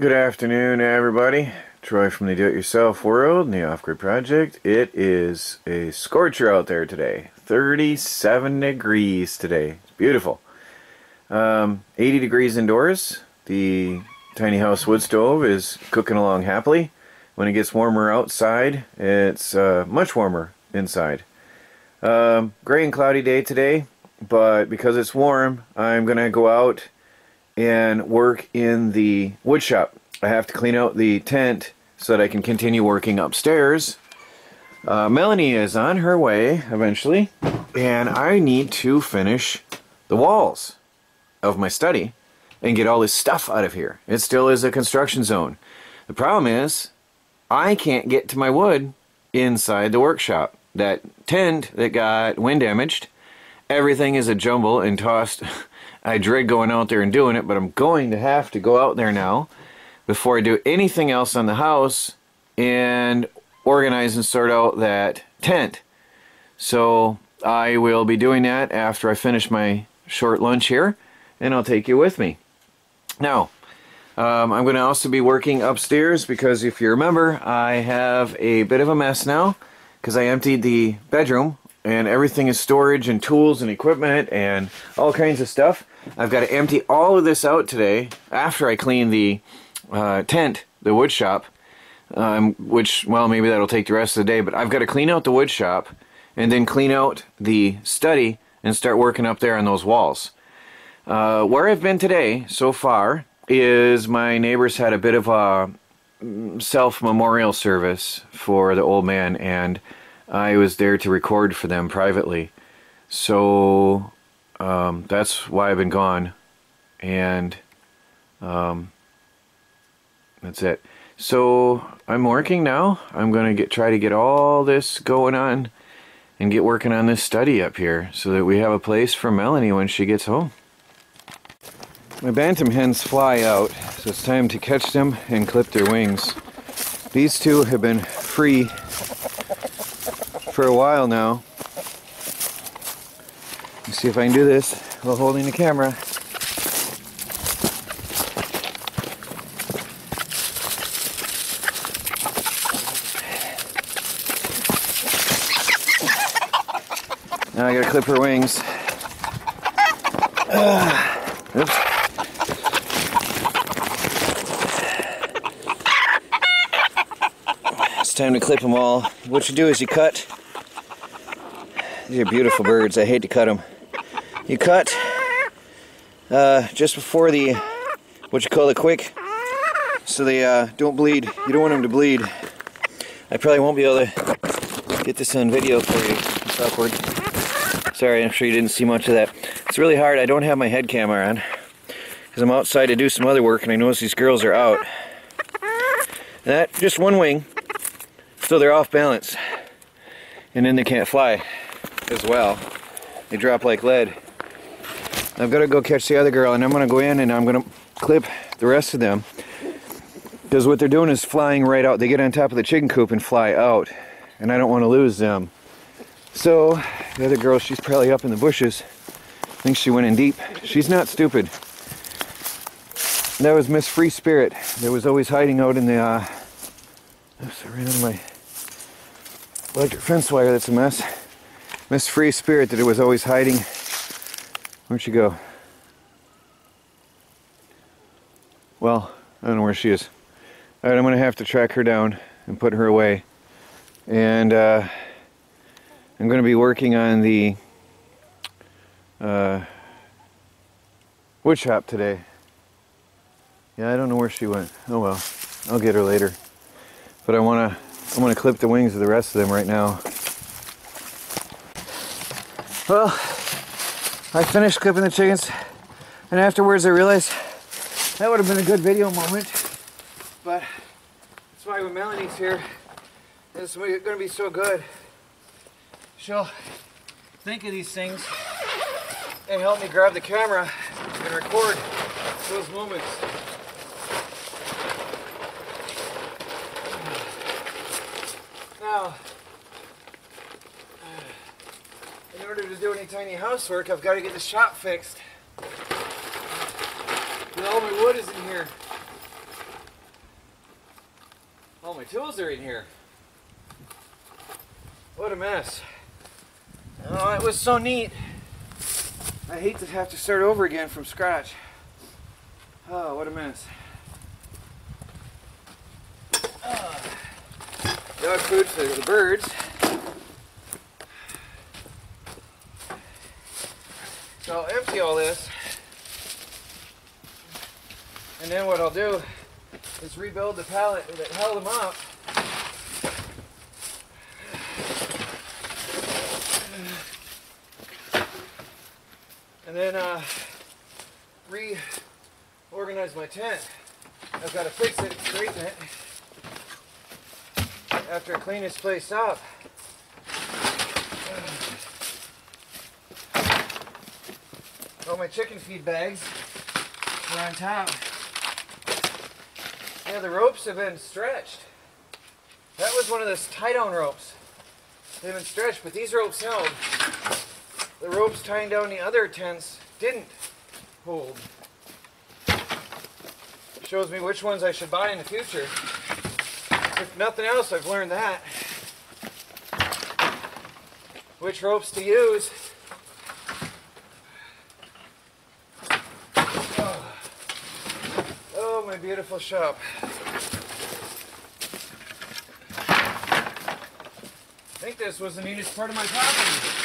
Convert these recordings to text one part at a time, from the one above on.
Good afternoon, everybody. Troy from the Do-It-Yourself World and the Off-Grid Project. It is a scorcher out there today. 37 degrees today. It's beautiful. Um, 80 degrees indoors. The tiny house wood stove is cooking along happily. When it gets warmer outside, it's uh, much warmer inside. Um, gray and cloudy day today, but because it's warm, I'm going to go out and work in the wood shop. I have to clean out the tent so that I can continue working upstairs. Uh, Melanie is on her way eventually, and I need to finish the walls of my study and get all this stuff out of here. It still is a construction zone. The problem is, I can't get to my wood inside the workshop. That tent that got wind damaged, everything is a jumble and tossed. I dread going out there and doing it, but I'm going to have to go out there now before I do anything else on the house and organize and sort out that tent. So I will be doing that after I finish my short lunch here, and I'll take you with me. Now, um, I'm going to also be working upstairs because if you remember, I have a bit of a mess now because I emptied the bedroom and everything is storage and tools and equipment and all kinds of stuff. I've got to empty all of this out today after I clean the uh, tent, the wood shop, um, which, well, maybe that'll take the rest of the day, but I've got to clean out the wood shop and then clean out the study and start working up there on those walls. Uh, where I've been today so far is my neighbors had a bit of a mm, self-memorial service for the old man and I was there to record for them privately. So um, that's why I've been gone and um, that's it. So I'm working now. I'm to get try to get all this going on and get working on this study up here so that we have a place for Melanie when she gets home. My bantam hens fly out, so it's time to catch them and clip their wings. These two have been free for a while now. Let's see if I can do this while holding the camera. Now I gotta clip her wings. Uh, oops. It's time to clip them all. What you do is you cut. These are beautiful birds. I hate to cut them. You cut uh, just before the, what you call the quick, so they uh, don't bleed. You don't want them to bleed. I probably won't be able to get this on video for you. It's awkward. Sorry, I'm sure you didn't see much of that. It's really hard. I don't have my head camera on because I'm outside to do some other work and I notice these girls are out. And that, just one wing, so they're off balance. And then they can't fly as well. They drop like lead. I've got to go catch the other girl and I'm going to go in and I'm going to clip the rest of them. Because what they're doing is flying right out. They get on top of the chicken coop and fly out. And I don't want to lose them. So, the other girl, she's probably up in the bushes. I think she went in deep. She's not stupid. That was Miss Free Spirit. That was always hiding out in the, uh... Oops, I ran on my electric fence wire. That's a mess. Miss Free Spirit that it was always hiding. Where'd she go? Well, I don't know where she is. Alright, I'm going to have to track her down and put her away. And, uh... I'm to be working on the uh, wood shop today. Yeah, I don't know where she went. Oh well, I'll get her later. But I want to I want to clip the wings of the rest of them right now. Well, I finished clipping the chickens, and afterwards I realized that would have been a good video moment. But that's why when Melanie's here, it's going to be so good she'll think of these things and help me grab the camera and record those moments. Now, in any tiny housework, I've got to get the shop fixed. And all my wood is in here. All my tools are in here. What a mess. Oh, it was so neat. I hate to have to start over again from scratch. Oh, what a mess. Oh. Dog food for the birds. So I'll empty all this. And then what I'll do is rebuild the pallet that held them up. And then uh, reorganize my tent. I've got to fix it, straighten it after I clean this place up. All my chicken feed bags are on top. Yeah, the ropes have been stretched. That was one of those tie-down ropes. They've been stretched, but these ropes held. The ropes tying down the other tents didn't hold. Shows me which ones I should buy in the future. If nothing else, I've learned that. Which ropes to use. Oh, oh my beautiful shop. I think this was the neatest part of my property.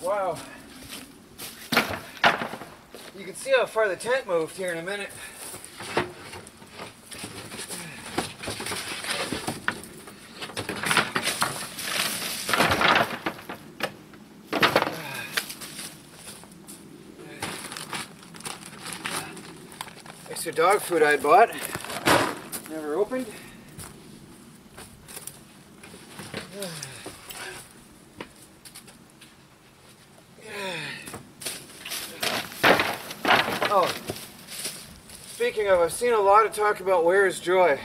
Wow. You can see how far the tent moved here in a minute. Extra dog food I bought. Never opened. Oh, of, I've seen a lot of talk about where is Joy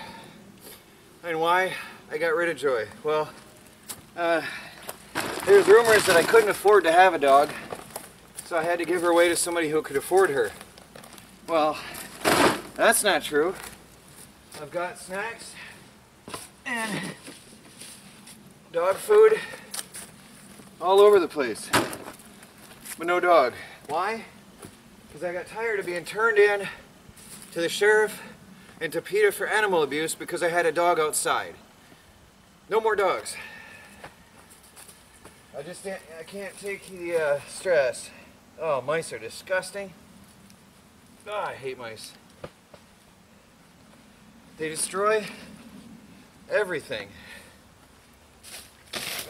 and why I got rid of Joy. Well, uh, there's rumors that I couldn't afford to have a dog, so I had to give her away to somebody who could afford her. Well, that's not true. I've got snacks and dog food all over the place, but no dog. Why? because I got tired of being turned in to the sheriff and to PETA for animal abuse because I had a dog outside. No more dogs. I just I can't take the uh, stress. Oh, mice are disgusting. Oh, I hate mice. They destroy everything.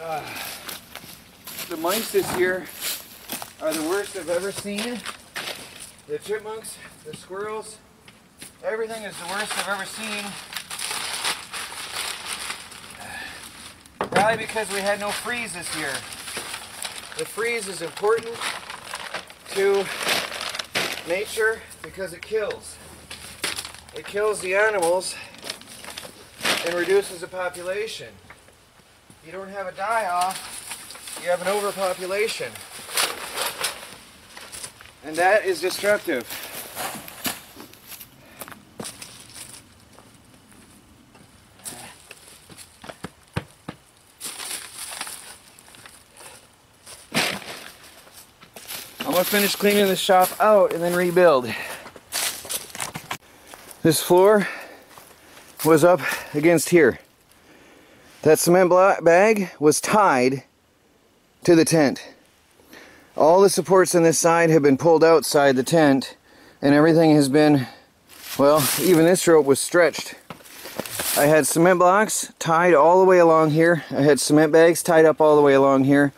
Uh, the mice this year are the worst I've ever seen. The chipmunks, the squirrels, everything is the worst I've ever seen. Probably because we had no freeze this year. The freeze is important to nature because it kills. It kills the animals and reduces the population. You don't have a die-off, you have an overpopulation. And that is destructive. Gonna finish cleaning the shop out and then rebuild. This floor was up against here. That cement bag was tied to the tent. All the supports on this side have been pulled outside the tent and everything has been, well, even this rope was stretched. I had cement blocks tied all the way along here. I had cement bags tied up all the way along here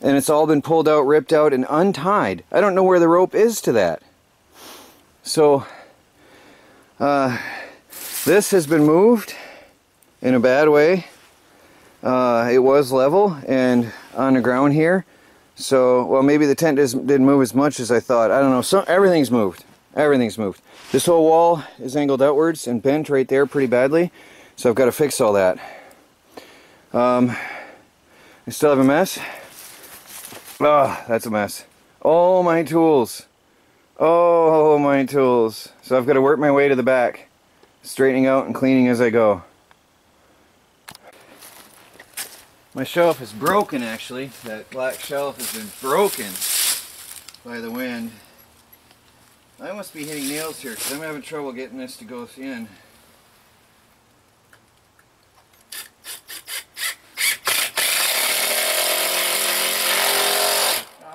and it's all been pulled out, ripped out, and untied. I don't know where the rope is to that. So, uh, this has been moved in a bad way. Uh, it was level and on the ground here. So, well, maybe the tent didn't move as much as I thought. I don't know. So everything's moved. Everything's moved. This whole wall is angled outwards and bent right there pretty badly. So I've got to fix all that. Um, I still have a mess. Oh, that's a mess. All my tools. Oh, my tools. So I've got to work my way to the back. Straightening out and cleaning as I go. My shelf is broken actually. That black shelf has been broken by the wind. I must be hitting nails here because I'm having trouble getting this to go in.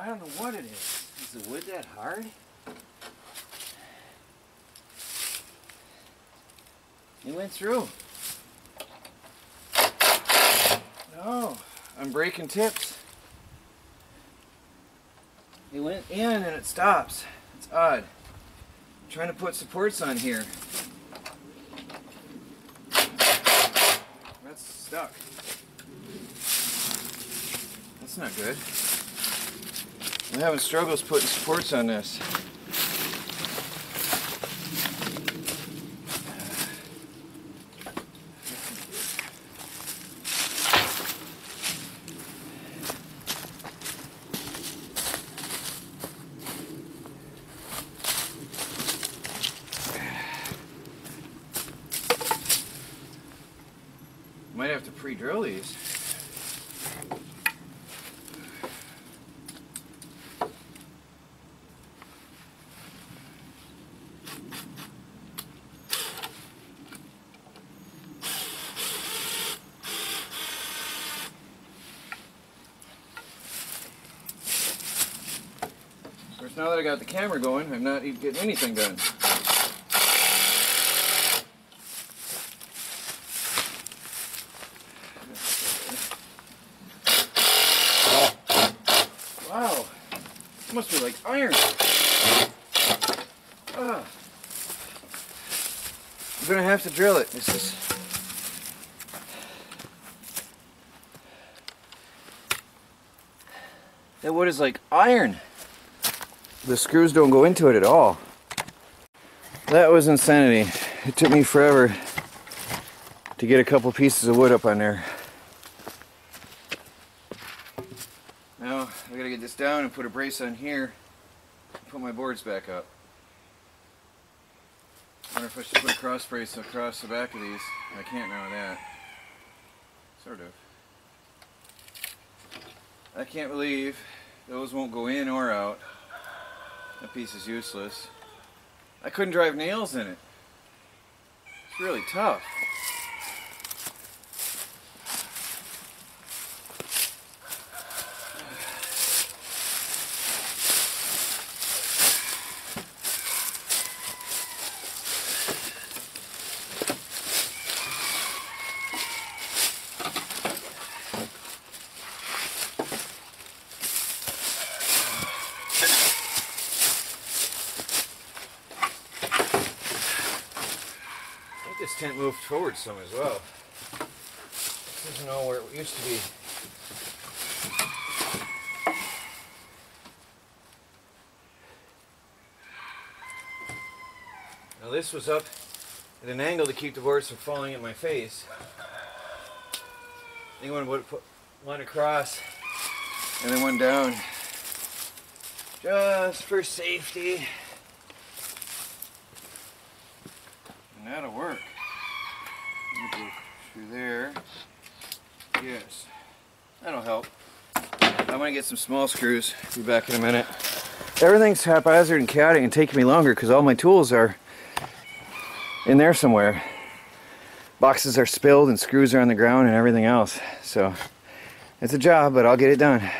I don't know what it is. Is the wood that hard? It went through. No, I'm breaking tips. It went in and it stops. It's odd. I'm trying to put supports on here. That's stuck. That's not good. I'm having struggles putting supports on this. Might have to pre-drill these. Course, now that I got the camera going, I'm not even getting anything done. Wow, this must be like iron. Ah. I'm gonna have to drill it. This is. That wood is like iron. The screws don't go into it at all. That was insanity. It took me forever to get a couple pieces of wood up on there. Now I gotta get this down and put a brace on here. Put my boards back up. I wonder if I should put a cross brace across the back of these. I can't now that. Sort of. I can't believe those won't go in or out. That piece is useless. I couldn't drive nails in it. It's really tough. Tent moved forward some as well. This isn't all where it used to be. Now this was up at an angle to keep the boards from falling in my face. I think one would put one across and then one down. Just for safety. And that'll work. Through there. Yes. That'll help. I'm gonna get some small screws. Be back in a minute. Everything's haphazard and chaotic and taking me longer because all my tools are in there somewhere. Boxes are spilled and screws are on the ground and everything else. So it's a job, but I'll get it done.